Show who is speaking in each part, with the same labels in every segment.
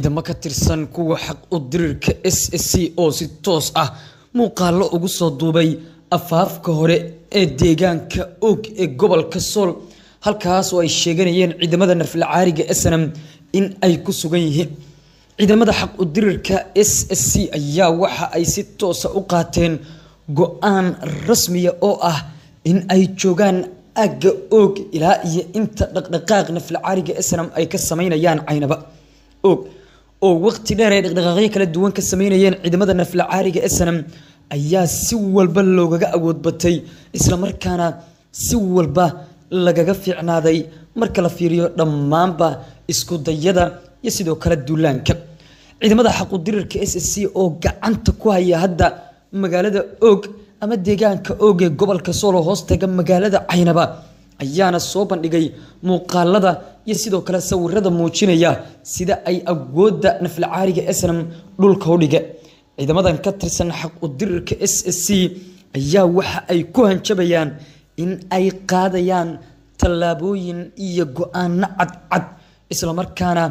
Speaker 1: ciidamo ka tirsan kuwa xaq u dirirka s c oo si toos ah muuqaallo ugu soo duubay afaafka hore ee deegaanka og ee gobolka sool halkaas oo ay sheeganayeen ciidamada nafla caariga snm in ay ku sugan yihiin. Ciidamada xaq u dirirka s s c ayaa waxa ay si toosa u qaateen go'aan rasmiya oo ah in ay joogaan aagga oog ilaa iyo inta dhaqdhaqaaq nafla caariga snm ay ka sameynayaan caynaba. Og oo waqti dheer ay dhaqdhaqaaqyo kala duwan ka sameynayeen ciidamada nafla caariga snm ayaa si walba loogaga awood batay islamarkaana si walba lagaga fiicnaaday marka la fiiriyo dhammaanba isku dayada iyo sidoo kale duulaanka. Ciidamada xaqudirirka s s c oo gacanta ku haya hadda magaalada oog ama deegaanka oog ee gobolka soolo hoostaga magaalada caynaba ayaana soo bandhigay muuqaalada iyo sidoo kale sawirada muujinaya sida ay awoodda nafla caariga snm dhulka u dhiga ciidamadan ka tirsan xaq u dirirka s s c ayaa waxa ay ku hanjabayaan in ay qaadayaan tallaabooyin iyo go'aano cadcad islamarkaana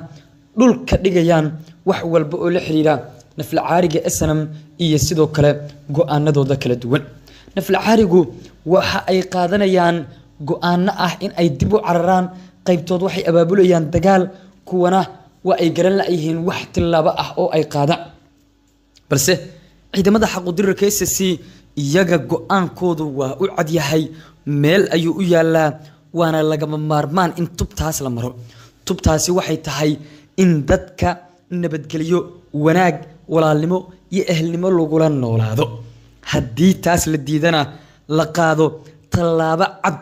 Speaker 1: dhulka dhigayaan wax walba oo la xiriira nafla caariga snm iyo sidoo kale go'aanadooda kala duwan. Nafla caarigu waxa ay qaadanayaan go'aano ah in ay dib u cararaan qaybtood waxay abaabulayaan dagaal kuwana waa ay garan la-yihiin wax tillaabo ah oo ay qaadaan balse ciidamada xaqudirirka s c iyaga go'aankoodu waa u cadyahay meel ayuu u yaalaa waana lagama maarmaan in tubtaas la maro. Tubtaasi waxay tahay in dadka nabadgelyo wanaag walaalnimo iyo ehelnimo lagula noolaado. Haddii taas la diidana la qaado tallaabo cad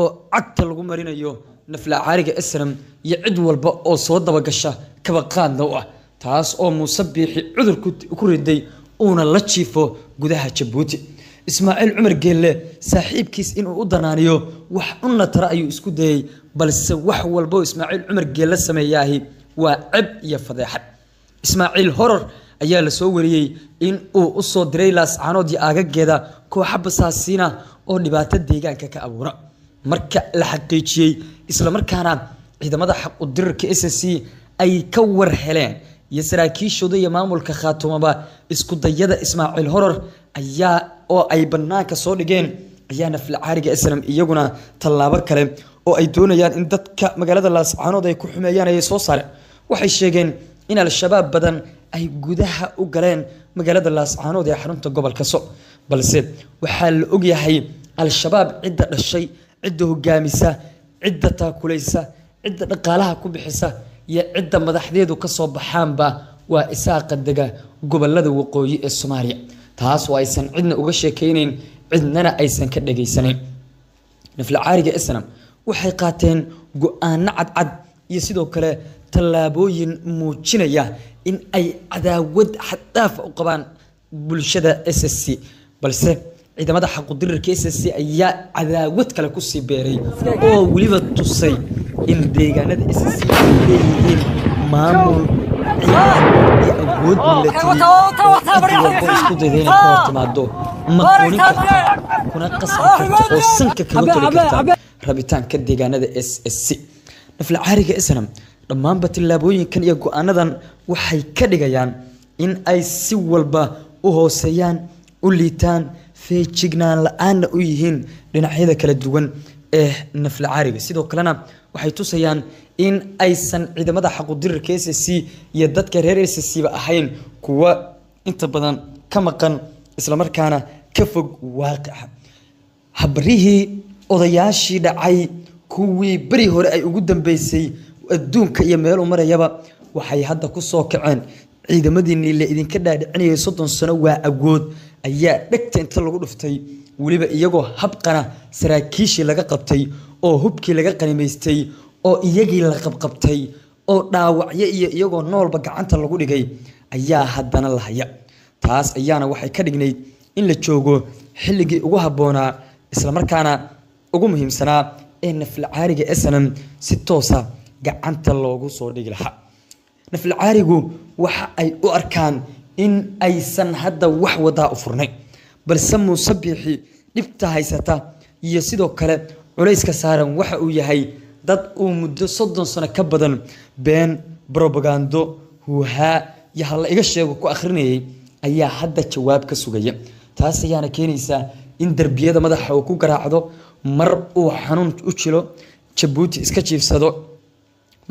Speaker 1: oo cagta lagu marinayo nafla caariga snm iyo cid walba oo soo dabagasha kabaqaadna u ah taas oo muuse biixi cudur ku riday uuna la jiifo gudaha jabuuti. Ismaaciil cumar geelle saaxiibkiis inuu u danaaniyo wax una tara ayuu isku dayey balse wax walboo ismaaciil cumar geelle sameeyaahi waa ceb iyo fadeexad. Ismaaciil horor ayaa la soo wariyey in uu u soo diray laascaanood iyo aagageeda kooxa basaasiina oo dhibaato deegaanka ka abuura marka la xaqiijiyey islamarkaana ciidamada xaq u dirirka s c ay ka war heleen. Iyo saraakiishooda iyo maamulka khaatumaba isku dayada ismaaciil horor ayaa oo ay banaanka soo dhigeen ayaa nafla caariga snm iyaguna tallaabo kale oo ay doonayaan in dadka magaalada laascaanood ay ku xumeeyaan ayay soo saareen. Waxay sheegeen in al-shabaab badan ay gudaha u galeen magaalada laascaanood ee xarunta gobolka so balse waxaa la ogyahay al-shabaab cidda dhashay cidda hogaamisa cidda taakulaysa cidda dhaqaalaha ku bixisa iyo cidda madaxdeedu ka soo baxaanba waa isaaqa dega gobollada waqooyi ee soomaaliya. Taas oo aysan cidna uga sheekeyneyn cidnana aysan ka dhageysanayn nafla caariga snam waxay qaateen go'aano cadcad iyo sidoo kale tallaabooyin muujinaya in ay cadaawad xaddaafa u qabaan bulshada s s c balse ciidamada xaqudirirka s s c ayaa cadaawad kale ku sii beeray oo weliba tusay in deegaanada s s c ay leeyihiin maamul iyo awood milatari oo cid walbo isku dayda inay ka hor timaado maqoonin karta kuna qasbi karta oo sanka kaga toli karta rabitaanka deegaanada s s c nafla caariga snam dhammaanba tillaabooyinkan iyo go'aanadan waxay ka dhigayaan in ay si walba u hooseeyaan u liitaan feejignaan la'aanna u yihiin dhinacyada kala duwan ee nafla caariga sidoo kalena waxay tusayaan in aysan ciidamada xaqudirirka s c iyo dadka reer s c ba ahayn kuwa inta badan ka maqan islamarkaana ka fog waaqica. Habrihii odayaashii dhacay kuwii beri hore ay ugu dambeysay adduunka iyo meelu marayaba waxay hadda ku soo kaceen. Ciidamadiinii la idinka dhaadhicinayay soddon sano waa awood ayaa dhegta inta lagu dhuftay. Weliba iyagoo habqana saraakiishii laga qabtay oo hubkii laga qanimaystay oo iyagii la qabqabtay oo dhaawacyo iyo iyagoo noolba gacanta lagu dhigay ayaa haddana la haya taas ayaana waxay ka dhignayd in la joogo xilligii ugu habboonaa islamarkaana ugu muhiimsanaa ee nafla caariga snm si toosa gacanta loogu soo dhigi lahaa. Nafla caarigu waxa ay u arkaan in aysan hadda wax wadaa u furnayn balse muuse biixi dhibta haysata iyo sidoo kale culayska saaran waxa uu yahay dad uu muddo soddon sano ka badan been brobagando huuhaa iyo hala iga sheego ku akhrinayay ayaa hadda jawaab ka sugaya. Taas ayaana keenaysaa in derbiyada madaxa uu ku garaacdo mar uu xanuun u jilo jabuuti iska jiifsado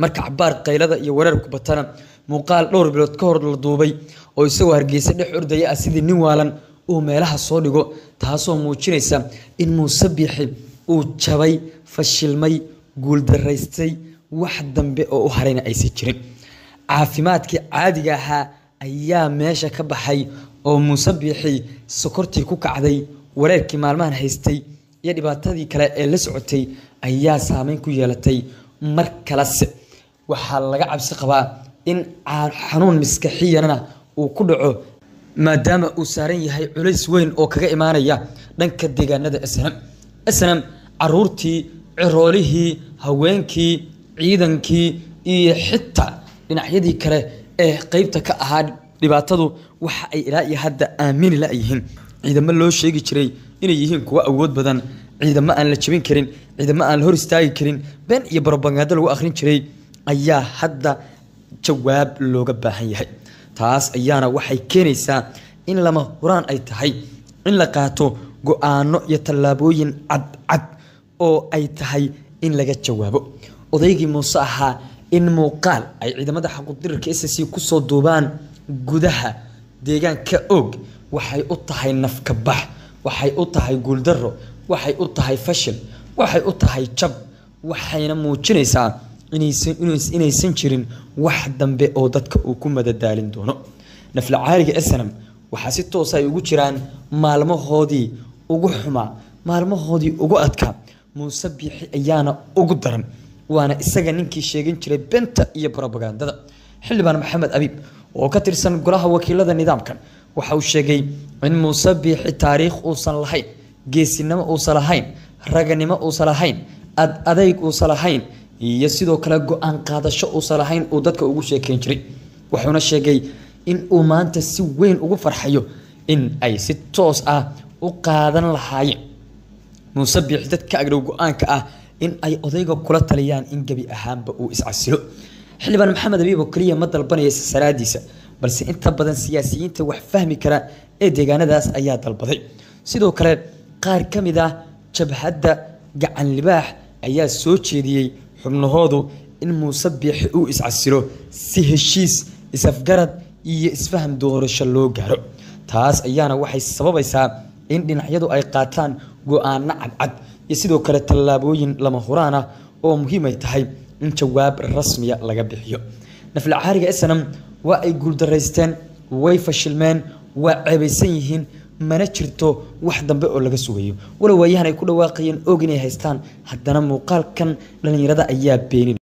Speaker 1: marka cabaar qaylada iyo wareerku batana muuqaal dhowr bilood ka hor la duubay oo isagoo hargeysa dhex ordaya ah sidii nin waalan uu meelaha soo dhigo taasoo muujinaysa in muuse biixi uu jabay fashilmay guuldaraystay wax dambe oo u harayna aysan jirin. Caafimaadkii caadiga ahaa ayaa meesha ka baxay oo muuse biixi sokortii ku kacday wareerkii maalmahan haystay iyo dhibaatadii kale ee la socotay ayaa saameyn ku yeelatay mar kalese waxaa laga cabsi qabaa in xanuun miskaxiyana uu ku dhaco maadaama uu saaran yahay culays weyn oo kaga imaanaya dhanka deegaanada snm snm caruurtii ciroolihii haweenkii ciidankii iyo xitaa dhinacyadii kale ee qeybta ka ahaa dhibaatadu waxa ay ilaa iyo hadda aamini la-yihiin ciidamo loo sheegi jiray inay yihiin kuwo awood badan ciidamo aan la jebin karin ciidamo aan la hor istaagi karin been iyo barobagando lagu akhrin jiray ayaa hadda jawaab looga baahan yahay. Taas ayaana waxay keenaysaa in lama huraan ay tahay in la qaato go'aano iyo tallaabooyin cadcad oo ay tahay in laga jawaabo. Odaygii muuse ahaa in muuqaal ay ciidamada xaquudirirka s c ku soo duubaan gudaha deegaanka og. Waxay u tahay nafkabax waxay u tahay guuldaro waxay u tahay fashil waxay u tahay jab waxayna muujinaysaa inaysan jirin wax dambe oo dadka uu ku madadaalin doono. Nafla caaliga waxaa si toosa ay ugu jiraan maalmahoodii ugu xumaa maalmahoodii ugu adkaa muuse biixi ayaana ugu daran waana isaga ninkii sheegin jiray benta iyo brobagandada xildhibaan maxamed abiib oo ka tirsan golaha wakiilada nidaamkan waxa uu sheegay in muuse biixi taariikh uusan lahayn geesinimo uusan lahayn raganimo uusan lahayn ad adayg uusan lahayn iyo sidoo kale go'aan qaadasho uusan lahayn uu dadka ugu sheekeyn jiray. Wuxuuna sheegay in uu maanta si weyn ugu farxayo in ay si toos ah u qaadan lahaayeen. Muuse biixi dadka agdhow go'aanka ah in ay odayga kula taliyaan in gebi ahaanba uu iscasilo xildhibaan maxamed abiib oo keliya ma dalbanaya salaadiisa balse inta badan siyaasiyiinta wax fahmi kara ee deegaanadaas ayaa dalbaday. Sidoo kale qaar ka mid ah jabhadda gacan libaax ayaa soo jeediyey xubnahoodu in muuse biixi uu iscasilo si heshiis is-afgarad iyo isfaham doorasho loo gaaro. Taas ayaana waxay sababaysaa in dhinacyadu ay qaataan go'aano cadcad iyo sidoo kale tallaabooyin lama huraan ah oo muhiimay tahay in jawaab rasmiya laga bixiyo. Nafla caariga snam waa ay guuldaraysteen way fashilmeen waa ceebaysan yihiin mana jirto wax dambe oo laga sugayo. Walow waayahan ay ku dhawaaqayeen og inay haystaan. Haddana muuqaalkan dhallinyarada ayaa beeninay